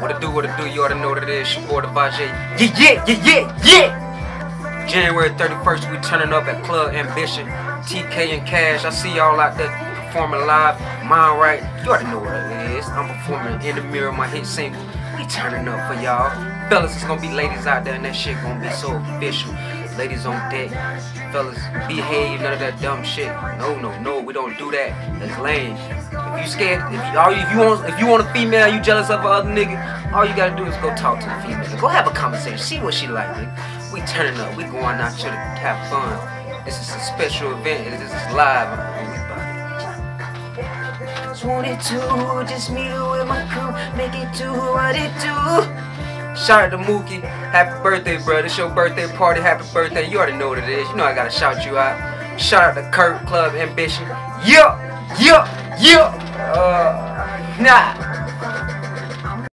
What it do, what it do, you already know what it is. Your boy Devaje. Yeah, yeah, yeah, yeah, yeah. January 31st, we turning up at Club Ambition. TK and Cash, I see y'all out there performing live. Mind right, you already know what it is. I'm performing in the mirror, my hit single. We turning up for y'all. Fellas, it's gonna be ladies out there, and that shit gonna be so official. Ladies on deck. Fellas, behave, none of that dumb shit. No, no, no, we don't do that. That's lame. If you scared, if you, all you, if you want, if you want a female, you jealous of a other nigga, all you gotta do is go talk to the female. Go have a conversation, see what she like, nigga. We turning up, we going out to have fun. This is a special event, this is live. It. 22, just me with my crew, make it do what it do. Shout out to Mookie. Happy birthday, bro. This your birthday party. Happy birthday. You already know what it is. You know I gotta shout you out. Shout out to Kurt Club Ambition. Yeah, yeah, yeah. Uh, nah.